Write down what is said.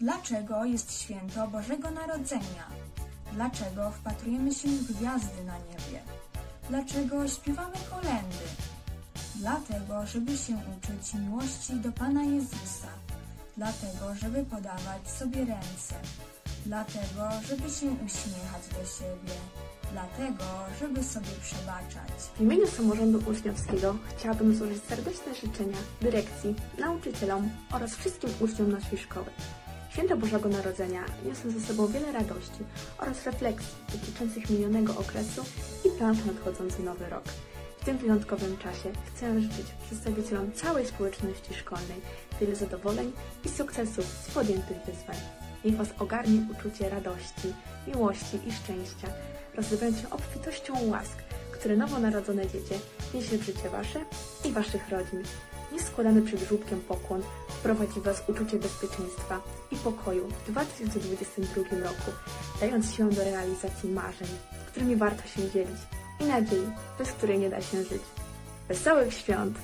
Dlaczego jest święto Bożego Narodzenia? Dlaczego wpatrujemy się w gwiazdy na niebie? Dlaczego śpiewamy kolendy? Dlatego, żeby się uczyć miłości do Pana Jezusa. Dlatego, żeby podawać sobie ręce. Dlatego, żeby się uśmiechać do siebie. Dlatego, żeby sobie przebaczać. W imieniu samorządu uczniowskiego chciałabym złożyć serdeczne życzenia dyrekcji, nauczycielom oraz wszystkim uczniom naszej szkoły. Święta Bożego Narodzenia niosą ze sobą wiele radości oraz refleksji dotyczących minionego okresu i planów na nadchodzący nowy rok. W tym wyjątkowym czasie chcę życzyć przedstawicielom całej społeczności szkolnej wiele zadowoleń i sukcesów z podjętych wyzwań. Niech Was ogarnie uczucie radości, miłości i szczęścia, rozlewając się obfitością łask, które nowonarodzone dziecię niesie w życie Wasze i Waszych rodzin. Niech składany przed żółbkiem pokłon wprowadzi Was uczucie bezpieczeństwa i pokoju w 2022 roku, dając siłę do realizacji marzeń, którymi warto się dzielić i nadziei, bez której nie da się żyć. Wesołych świąt!